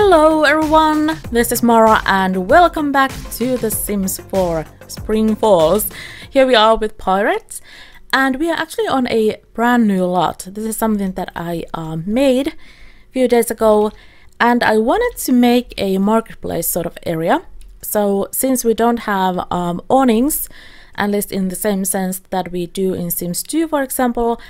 Hello everyone, this is Mara and welcome back to The Sims 4 Spring Falls. Here we are with Pirates and we are actually on a brand new lot. This is something that I uh, made a few days ago and I wanted to make a marketplace sort of area. So since we don't have um, awnings, at least in the same sense that we do in Sims 2 for example,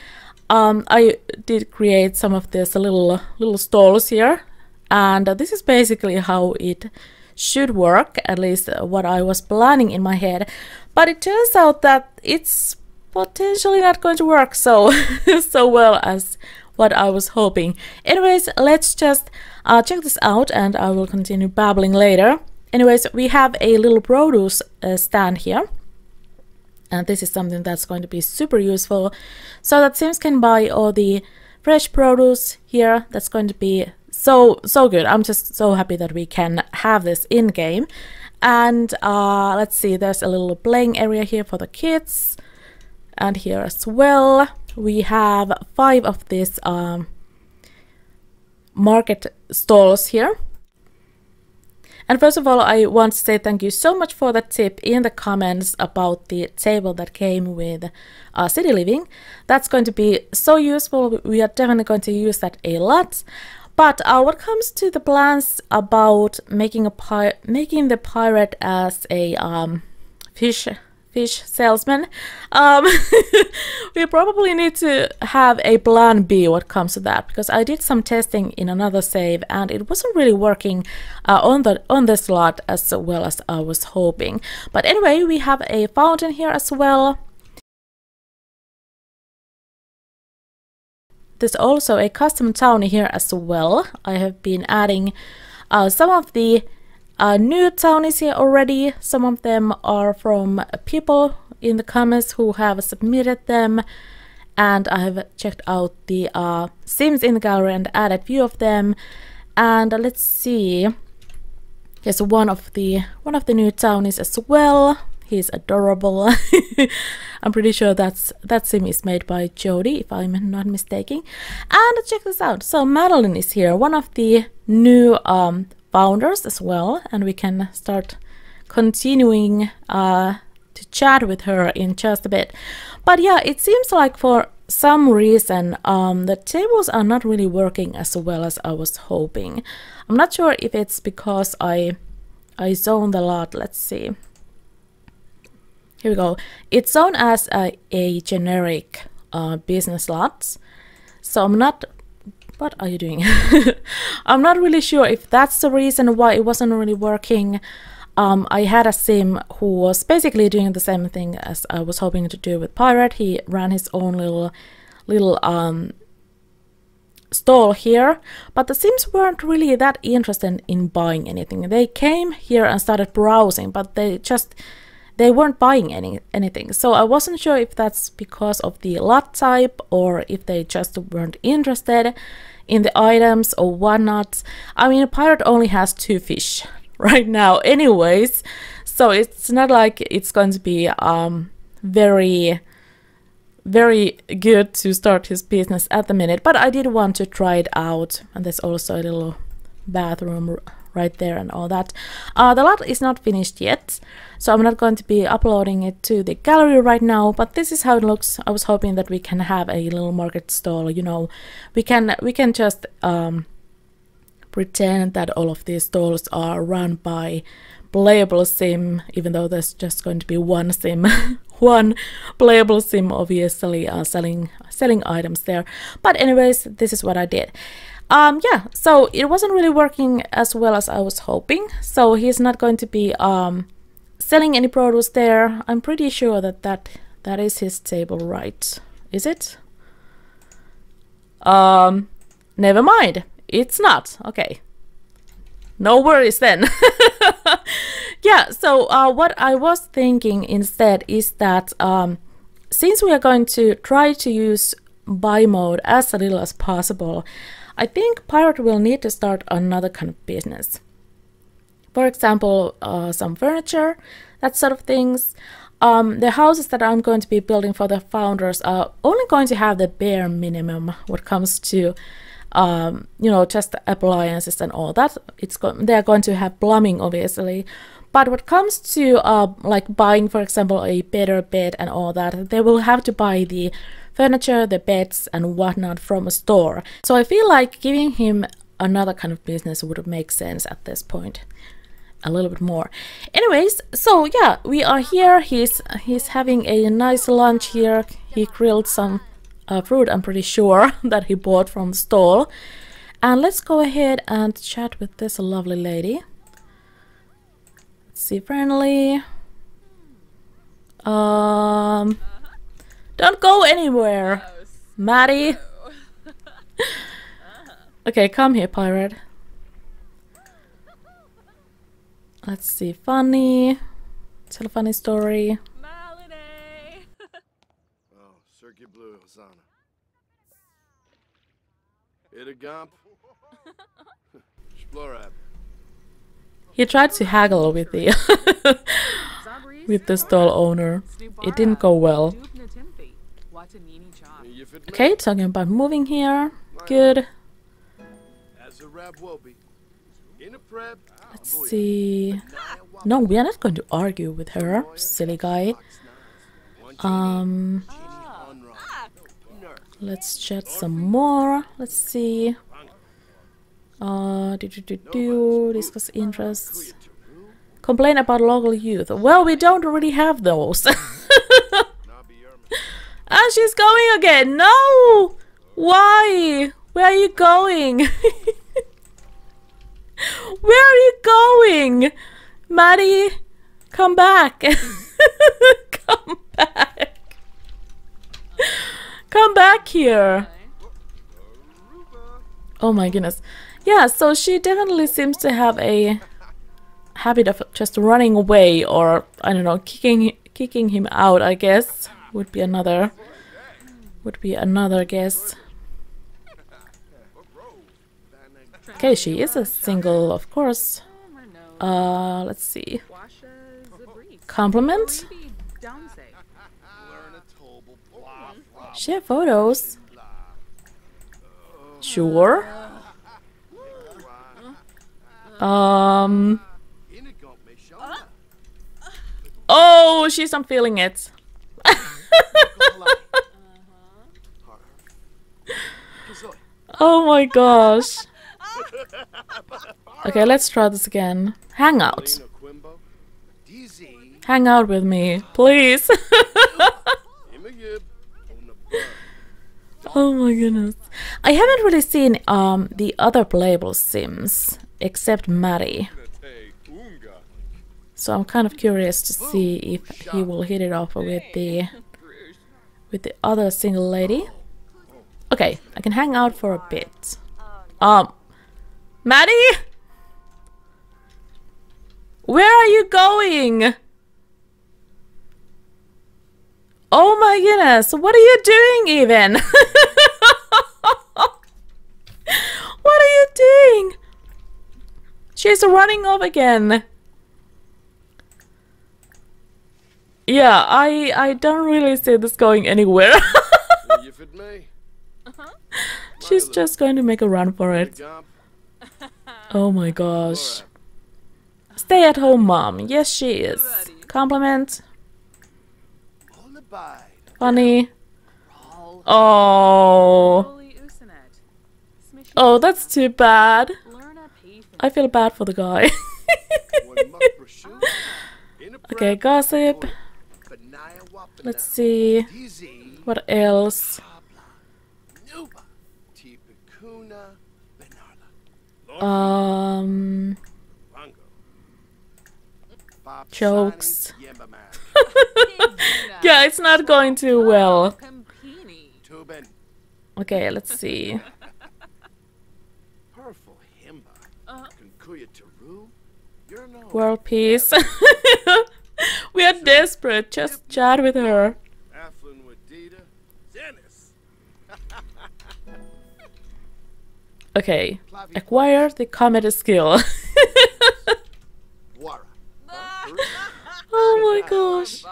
um, I did create some of these little little stalls here and this is basically how it should work, at least what I was planning in my head. But it turns out that it's potentially not going to work so so well as what I was hoping. Anyways, let's just uh, check this out and I will continue babbling later. Anyways, we have a little produce uh, stand here. And this is something that's going to be super useful so that Sims can buy all the fresh produce here. That's going to be so so good i'm just so happy that we can have this in game and uh, let's see there's a little playing area here for the kids and here as well we have five of these um, market stalls here and first of all, I want to say thank you so much for the tip in the comments about the table that came with uh, City Living. That's going to be so useful. We are definitely going to use that a lot. But uh, what comes to the plans about making a pi making the pirate as a um, fish fish salesman, um, we probably need to have a plan B what comes to that because I did some testing in another save and it wasn't really working uh, on the on the slot as well as I was hoping. But anyway, we have a fountain here as well. There's also a custom town here as well. I have been adding uh, some of the uh, new townies here already. Some of them are from people in the comments who have submitted them. And I have checked out the uh, Sims in the gallery and added a few of them. And uh, let's see. Here's one of the one of the new townies as well. He's adorable. I'm pretty sure that's that sim is made by Jody, if I'm not mistaken. And check this out. So Madeline is here, one of the new um, founders as well, and we can start continuing uh, to chat with her in just a bit. But yeah, it seems like for some reason um, the tables are not really working as well as I was hoping. I'm not sure if it's because I I zoned a lot. Let's see. Here we go. It's shown as a, a generic uh, business lots. So I'm not... What are you doing? I'm not really sure if that's the reason why it wasn't really working. Um, I had a sim who was basically doing the same thing as I was hoping to do with Pirate. He ran his own little little um, stall here, but the Sims weren't really that interested in buying anything. They came here and started browsing, but they just they weren't buying any anything. So I wasn't sure if that's because of the lot type or if they just weren't interested in the items or whatnot. I mean, a pirate only has two fish right now anyways, so it's not like it's going to be um, very very good to start his business at the minute, but I did want to try it out. And there's also a little bathroom right there and all that. Uh, the lot is not finished yet, so I'm not going to be uploading it to the gallery right now, but this is how it looks. I was hoping that we can have a little market stall, you know, we can, we can just um, pretend that all of these stalls are run by playable sim, even though there's just going to be one sim, one playable sim obviously uh, selling selling items there. But anyways, this is what I did. Um, yeah, so it wasn't really working as well as I was hoping. So he's not going to be um, selling any produce there. I'm pretty sure that that, that is his table, right? Is it? Um, never mind. It's not. Okay. No worries then. yeah, so uh, what I was thinking instead is that um, since we are going to try to use buy mode as little as possible, I think Pirate will need to start another kind of business. For example, uh, some furniture, that sort of things. Um, the houses that I'm going to be building for the founders are only going to have the bare minimum what comes to um, you know, just appliances and all that. It's go- they're going to have plumbing, obviously. But when it comes to uh, like buying, for example, a better bed and all that, they will have to buy the furniture, the beds, and whatnot from a store. So I feel like giving him another kind of business would make sense at this point a little bit more. Anyways, so yeah, we are here. He's he's having a nice lunch here. He grilled some uh, fruit. I'm pretty sure that he bought from the stall. And let's go ahead and chat with this lovely lady. See, friendly. Um, don't go anywhere, Maddie. okay, come here, pirate. Let's see, funny. Tell a funny story. Melody! Oh, Circuit Blue, Hosanna. Ida Gump. Splorab. He tried to haggle with the with the stall owner. It didn't go well. Okay, talking about moving here. Good. Let's see. No, we are not going to argue with her, silly guy. Um, let's chat some more. Let's see. Uh, do do do do. Discuss interests. Complain about local youth. Well, we don't really have those. and she's going again. No! Why? Where are you going? Where are you going? Maddie, come back. come back. Come back here. Oh my goodness. Yeah, so she definitely seems to have a habit of just running away or I don't know, kicking kicking him out, I guess. Would be another would be another guess. Okay, she is a single, of course. Uh, let's see. Compliment? Share photos. Sure. Um. Oh, she's not feeling it. oh my gosh. Okay, let's try this again. Hang out. Hang out with me, please. oh my goodness. I haven't really seen um the other playable Sims except Maddie. So I'm kind of curious to see if he will hit it off with the with the other single lady. Okay, I can hang out for a bit. Um Maddie? Where are you going? Oh my goodness, what are you doing even? what are you doing? She's running off again. Yeah, I I don't really see this going anywhere. You fit me? Uh-huh. She's just going to make a run for it. Oh my gosh. Stay at home mom. Yes, she is. Compliment. Funny. Oh. Oh, that's too bad. I feel bad for the guy. One muck prosciutto. In a okay, gossip. Let's see. What else? Nuba. Tipicuna. Benarla. Um, Jokes. Sani, Yamba Man. yeah, it's not going too well. Okay, let's see. Purple Himba. Kunkuya Taru. You're no. World peace. we are desperate. Just chat with her. Afflin Wadida. Dennis. Okay. Acquire the comedy skill. Wara. oh my gosh.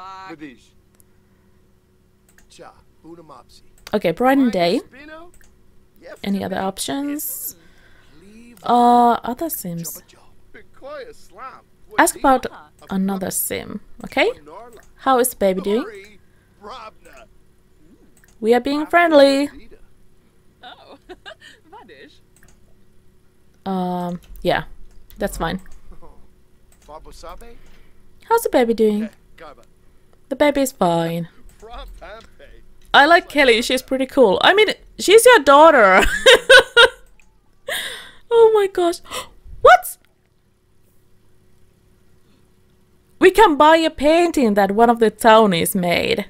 Okay, bright and day. Any other options? Leave Uh, other sims. Be quiet, slime. Ask about another sim, okay? Norla. How is baby doing? We are being friendly. Zita. Oh, Vadish. Um, yeah, that's fine. How's the baby doing? The baby is fine. I like Kellie, she's pretty cool. I mean, she's your daughter. oh my gosh. What? We can buy a painting that one of the townies made.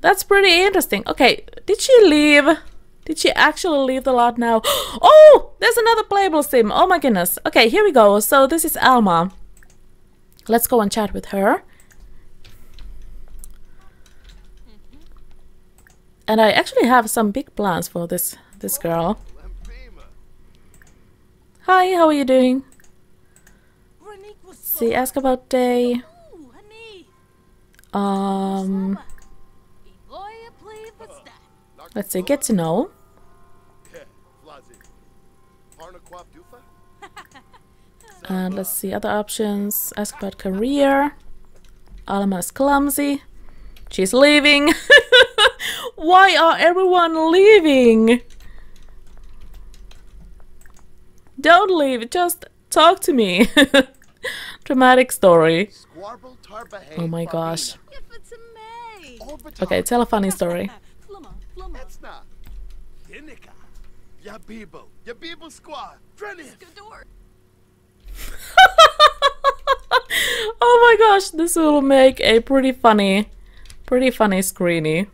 That's pretty interesting. Okay, did she leave? Did she actually leave the lot now? Oh, there's another playable sim. Oh my goodness. Okay, here we go. So this is Alma. Let's go and chat with her. And I actually have some big plans for this this girl. Hi, how are you doing? See, ask about day. Um, let's see, get to know. And let's see other options. Ask about career. Alma's clumsy. She's leaving. Why are everyone leaving? Don't leave, just talk to me. Dramatic story. Oh my gosh. Okay, tell a funny story. That's not. Dinica. Yabibo. Yabibo Squad. Drenif. oh my gosh, this will make a pretty funny, pretty funny screeny.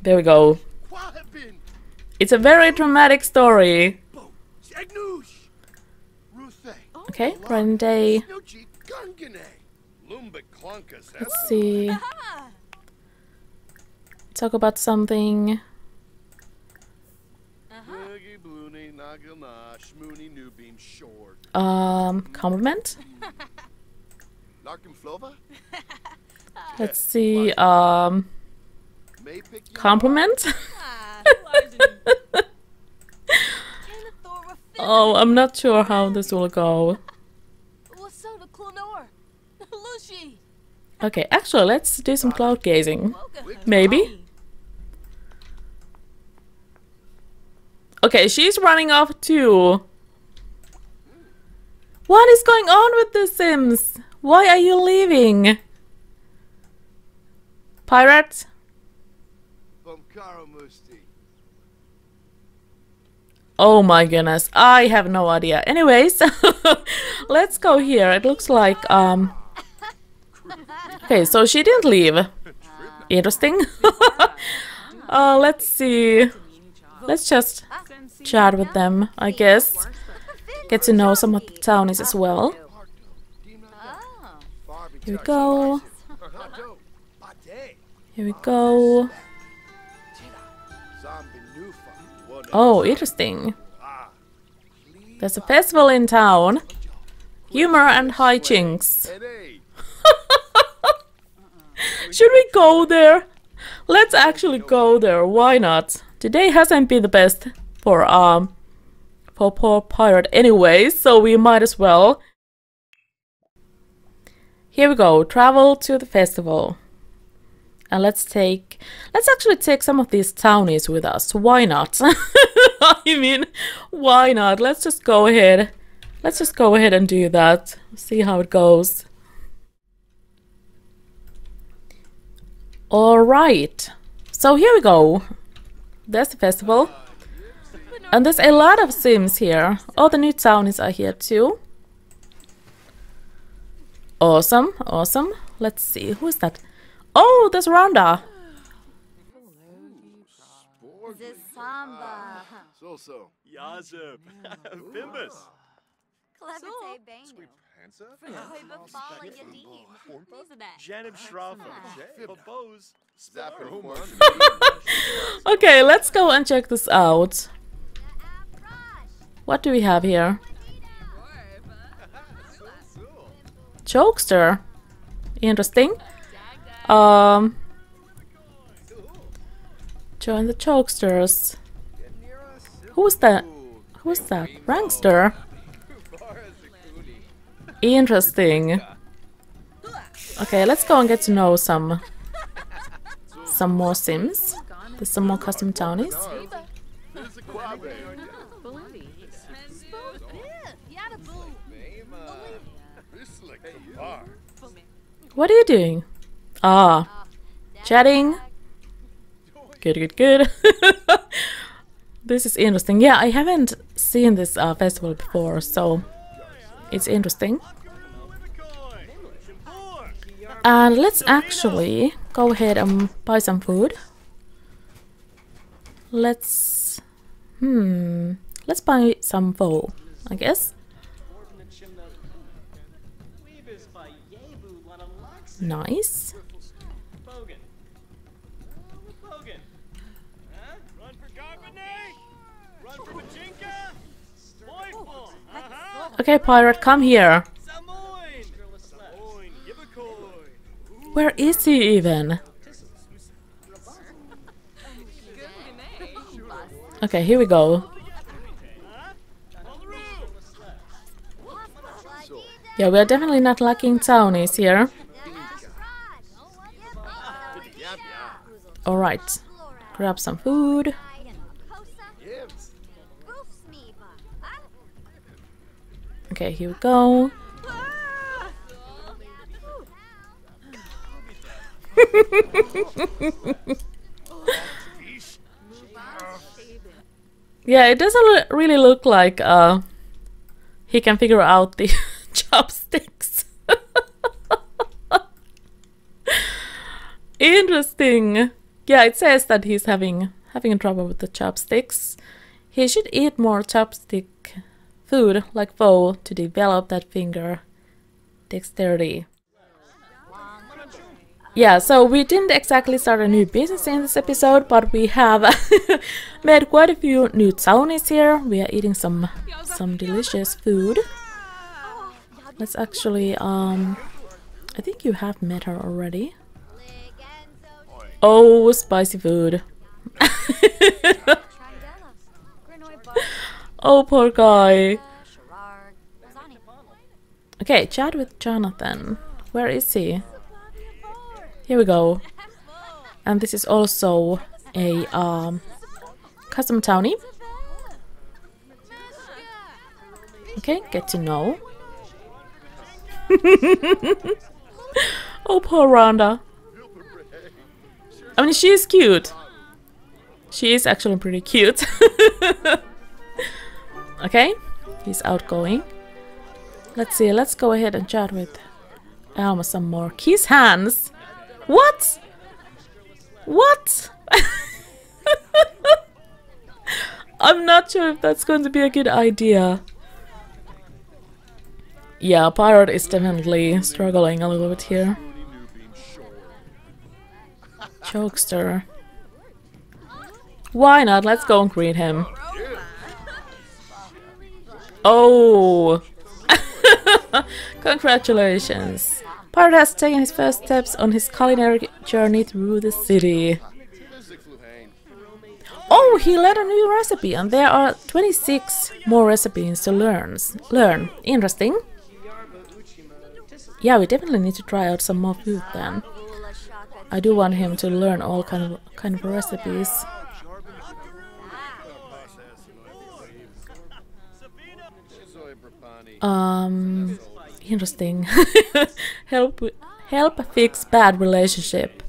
There we go. It's a very dramatic story. Bo. Jagnoosh. Ruthe. Okay, present day. Snoochie Gungane. Lumbik Clunkus. Let's see. Talk about something. Boogie Blooney Nagilna. Shmoony Newbeam Short. Um, compliment. Let's see. Um, compliment. oh, I'm not sure how this will go. Okay, actually, let's do some cloud gazing. Maybe. Okay, she's running off too. What is going on with the Sims? Why are you leaving? Pirate? Oh my goodness, I have no idea. Anyways, let's go here. It looks like, um... Okay, so she didn't leave. Interesting. uh, let's see. Let's just chat with them, I guess. Get to know some of the townies as well. Here we go. Here we go. Oh, interesting. There's a festival in town. Humor and hijinks. Hey. Should we go there? Let's actually go there. Why not? Today hasn't been the best for um for poor pirate anyway, so we might as well. Here we go. Travel to the festival. And let's take let's actually take some of these townies with us. Why not? I mean, why not? Let's just go ahead. Let's just go ahead and do that. See how it goes. All right. So here we go. There's the festival. And there's a lot of sims here. All the new townies are here too. Awesome, awesome. Let's see, who is that? Oh, there's Rhonda. This samba. So so. Yazub. Bimbus. Clever Bainu. Hansa. Hoiba Fala Yadim. Janib Shrafa. Babos. Zapper Homer. Okay, let's go and check this out. What do we have here? Jokester. Interesting. Um, Join the jokesters. Who's that? Who's that? Prankster? Interesting. Okay, let's go and get to know some some more sims. There's some more custom townies. What are you doing? Ah, chatting. Good, good, good. this is interesting. Yeah, I haven't seen this uh, festival before, so it's interesting. And let's actually go ahead and buy some food. Let's... Hmm... Let's buy some pho, I guess. Nice. Bogan. Bogan. Huh? Run for Carbonet? Run for Pachinka? Boyful. Uh-huh. Okay, pirate, come here. Where is he even? Okay, here we go. Yeah, we are definitely not lacking townies here. Alright, grab some food. Okay, here we go. Yeah, it doesn't really look like uh, he can figure out the chopsticks. Interesting. Yeah, it says that he's having having trouble with the chopsticks. He should eat more chopstick food like pho to develop that finger dexterity. Yeah, so we didn't exactly start a new business in this episode, but we have made quite a few new townies here. We are eating some some delicious food. Let's actually um I think you have met her already. Oh, spicy food. oh, poor guy. Okay, chat with Jonathan. Where is he? Here we go. And this is also a um, custom townie. Okay, get to know. oh, poor Rhonda. I mean, she is cute. She is actually pretty cute. okay, he's outgoing. Let's see, let's go ahead and chat with Alma some more. Kiss hands! What? What? I'm not sure if that's going to be a good idea. Yeah, Pirate is definitely struggling a little bit here. Jokester. Why not? Let's go and greet him. Oh! Congratulations! Pirate has taken his first steps on his culinary journey through the city. Oh, he learned a new recipe, and there are 26 more recipes to learn. Learn. Interesting. Yeah, we definitely need to try out some more food then. I do want him to learn all kind of kind of recipes. Um, interesting. help help fix bad relationship.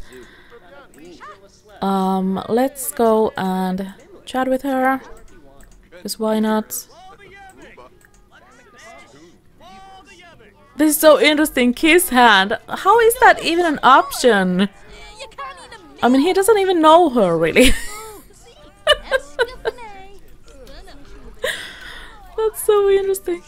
Um, let's go and chat with her. Because why not? This is so interesting. Kiss hand. How is that even an option? I mean, he doesn't even know her really. That's so interesting.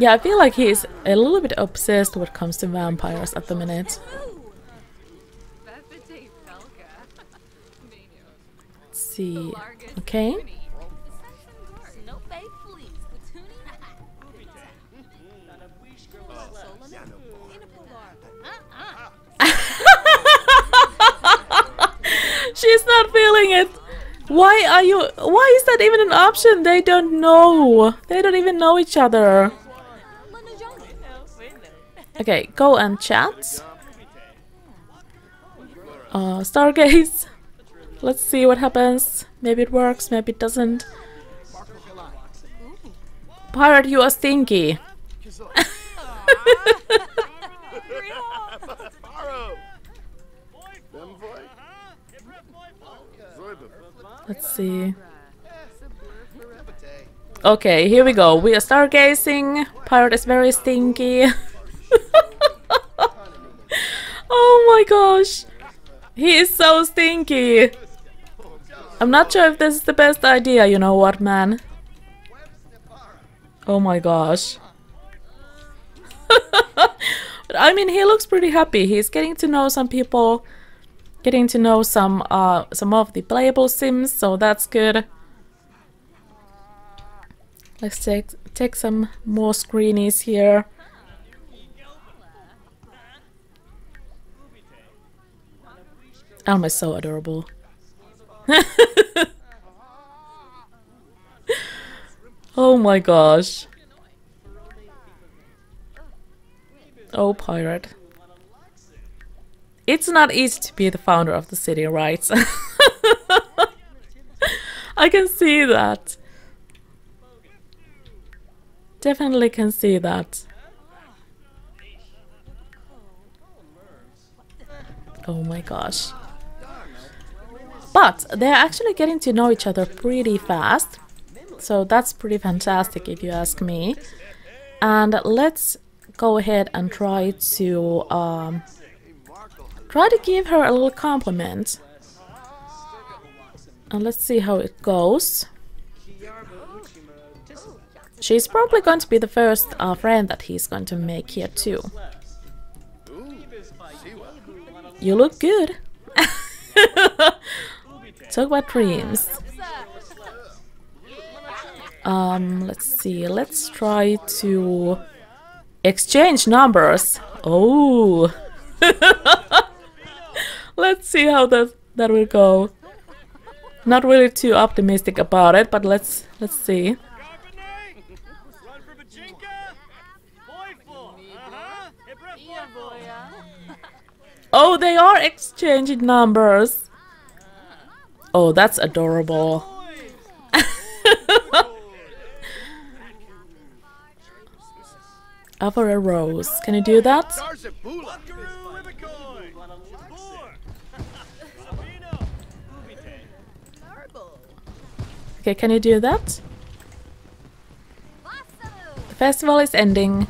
Yeah, I feel like he's a little bit obsessed when it comes to vampires at the minute. Let's see. Okay. She's not feeling it. Why are you? Why is that even an option? They don't know. They don't even know each other. Okay, go and chat. Uh, Stargaze. Let's see what happens. Maybe it works, maybe it doesn't. Pirate, you are stinky. Let's see. Okay, here we go. We are stargazing. Pirate is very stinky. my gosh. He is so stinky. I'm not sure if this is the best idea, you know what, man? Oh my gosh. but I mean, he looks pretty happy. He's getting to know some people, getting to know some uh some of the playable sims, so that's good. Let's take take some more screenies here. Alma is so adorable. oh my gosh. Oh, pirate. It's not easy to be the founder of the city, right? I can see that. Definitely can see that. Oh my gosh. But they're actually getting to know each other pretty fast. So that's pretty fantastic if you ask me. And let's go ahead and try to um, try to give her a little compliment. And let's see how it goes. She's probably going to be the first uh, friend that he's going to make here too. You look good. Talk about dreams. Um, let's see. Let's try to exchange numbers. Oh. let's see how that that will go. Not really too optimistic about it, but let's let's see. Garbonate! Run for Bajinka! Boyful! Uh-huh! Oh, they are exchanging numbers. Oh, that's adorable. Over a rose. Can you do that? Okay, can you do that? The festival is ending.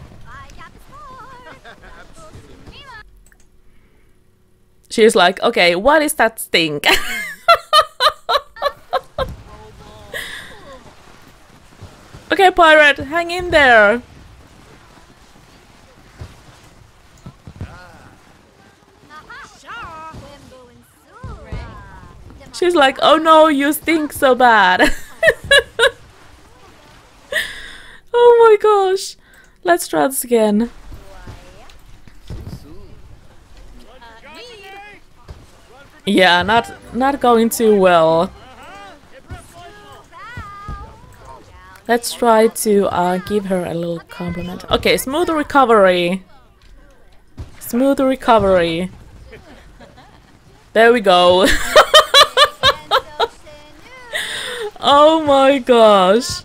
She's like, okay, what is that stink? okay, pirate, hang in there. She's like, oh no, you stink so bad. oh my gosh. Let's try this again. Yeah, not not going too well. Let's try to uh, give her a little compliment. Okay, smooth recovery. Smooth recovery. There we go. oh my gosh.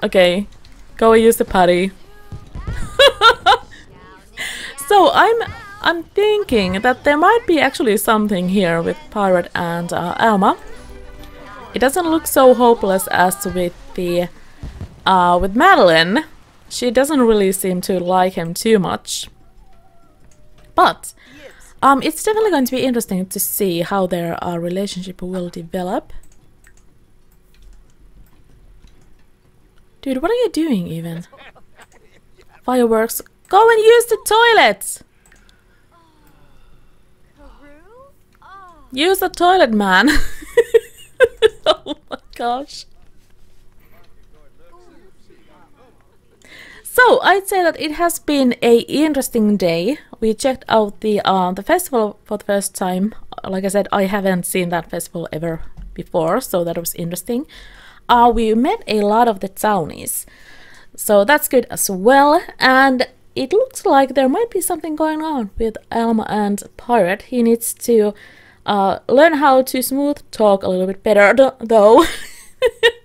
Okay, go use the putty. so I'm I'm thinking that there might be actually something here with Pirate and uh, Alma. It doesn't look so hopeless as with the uh, with Madeline. She doesn't really seem to like him too much. But um, it's definitely going to be interesting to see how their uh, relationship will develop. Dude, what are you doing even? Fireworks. Go and use the toilet! Use the toilet, man! gosh. So I'd say that it has been a interesting day. We checked out the uh, the festival for the first time. Like I said, I haven't seen that festival ever before, so that was interesting. Uh, we met a lot of the townies, so that's good as well. And it looks like there might be something going on with Alma and Pirate. He needs to uh, learn how to smooth talk a little bit better, though.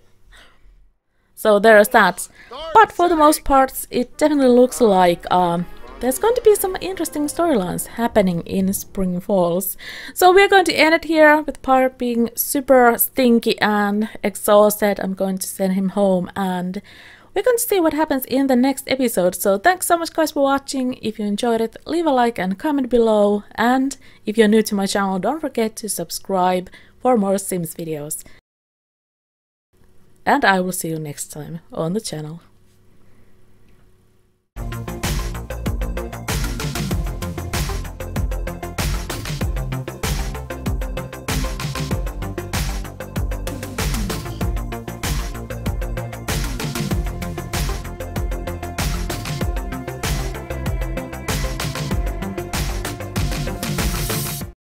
so there's that. But for the most part, it definitely looks like um, there's going to be some interesting storylines happening in Spring Falls. So we're going to end it here with Pirate being super stinky and exhausted. I'm going to send him home and we're going to see what happens in the next episode. So thanks so much guys for watching. If you enjoyed it, leave a like and comment below. And if you're new to my channel, don't forget to subscribe for more Sims videos. And I will see you next time on the channel.